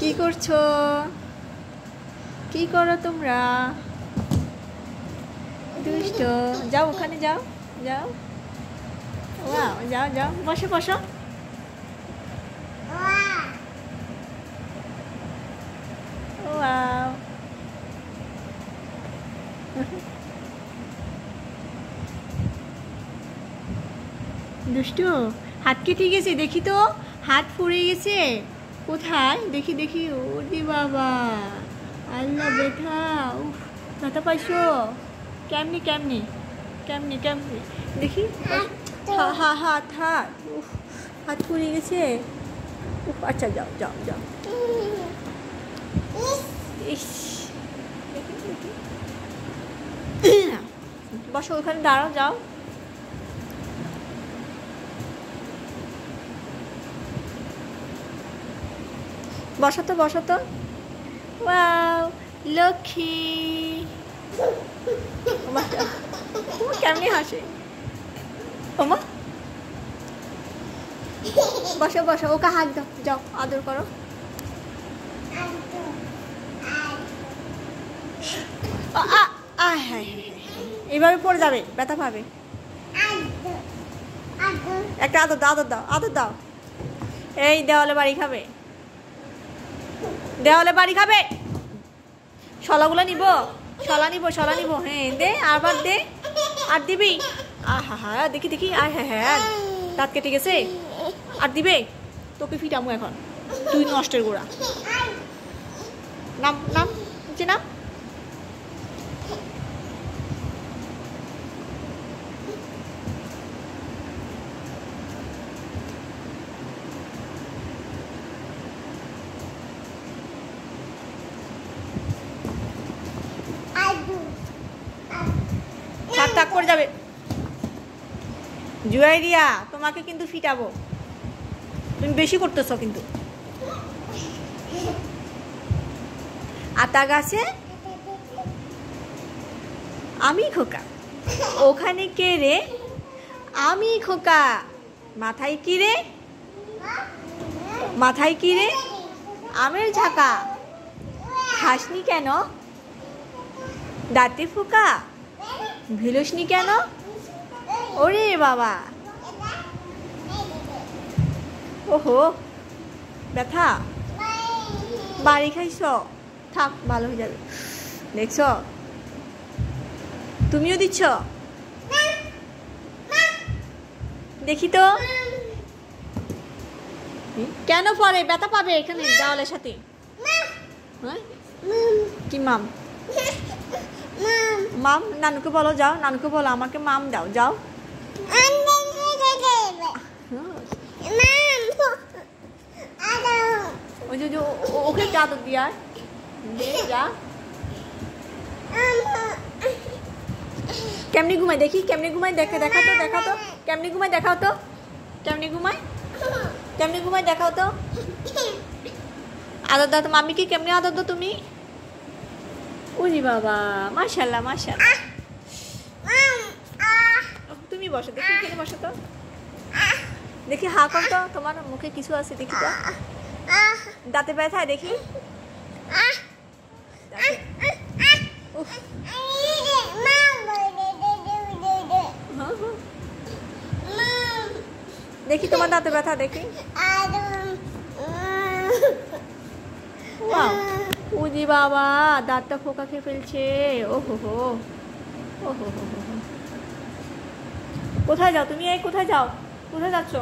কি করছ? কি করো তোমরা? দুষ্ট। যাও, ওখানে যাও যাও। যাও যাও বসো বসো। ওয়াও। দুষ্টু, হাত কেটে গেছে দেখি তো। হাত ফুড়ে গেছে। কোথায়? দেখি দেখি। ও দি বাবা। আল্লাহ ব্যথা উফ, ব্যথা পাইছো? কেমনি কেমনি? কেমনি কেমনি? দেখি। হা হা, হাত হাত। উফ, হাত ফুড়ে গেছে। উফ আচ্ছা যাও যাও যাও। ইস। বসো, ওখানে দাঁড়াও, যাও। বসো তো বসো ওয়াও লক্ষ্মী। ওমা, কেমনি হাসে। ওমা। বসো বসো ওকে হাত দাও যাও আদর করো। হ্যাঁ, হ্যাঁ, হ্যাঁ। এইভাবে পড়ে যাবে ব্যথা পাবে। একটা আদর দাও আদর দাও আদর দাও। এই দেওয়ালে বাড়ি খাবে। দেওয়ালে বাড়ি খাবে? শলাগুলো নিব, শলা নিব শলা নিব। হ্যাঁ দে আবার দে। আর দিবি? আহা, হা, দেখি দেখি। আয় হ্যাঁ হ্যাঁ দাঁত কেটে গেছে? আর দিবে? তোকে ফিটামু এখন। তুই নষ্টের গোড়া। নাম নাম, যে নাম? যাবে। জুয়াইরিয়া তোমাকে কিন্তু ফিটাবো। তুমি বেশি করতেছো কিন্তু। আতা গাছে? আমি খোকা। ওখানে কে রে? আমি খোকা। মাথায় কি রে? মাথায় কি রে? আমের ঝাঁকা। খাসনি কেন? দাঁতে ফোকা? ভিলসনি কেন? ওরে বাবা। ওহো, ব্যথা। বাড়ি খাইছ? থাক, ভালো হয়ে যাবে। দেখছ? তুমিও দিচ্ছ? দেখি তো। কেন পরে? ব্যথা পাবে এখানে দেওয়ালের সাথে। হ্যাঁ? কি, মাম? মাম নানুকে বলো যাও নানুকে বলো আমাকে মাম দাও যাও। ওই যে যে ওকে চাদর দিয়া দে যা। কেমনি ঘুমাই দেখি কেমনি ঘুমাই দেখে দেখা তো দেখা তো। কেমনি ঘুমাই দেখাও তো। কেমনি ঘুমাই কেমনি ঘুমাই দেখাও তো। আদর দাও তো মামিকে। কেমনি আদর দাও তুমি? উনি বাবা মাশাল্লাহ মাশাল্লাহ তুমি বসো দেখি এখানে বসো তো। দেখি হা কর তো তোমার মুখে কিছু আছে দেখি তো। দাঁতে ব্যথা দেখি। হ্যাঁ, হ্যাঁ। দেখি তোমার দাঁতে ব্যথা দেখি। উজি বাবা, দাঁতটা ফোকা খেয়ে ফেলছে। ও হো হো ও হো হো। কোথায় যাও? তুমি এই কোথায় যাও? কোথায় যাচ্ছ?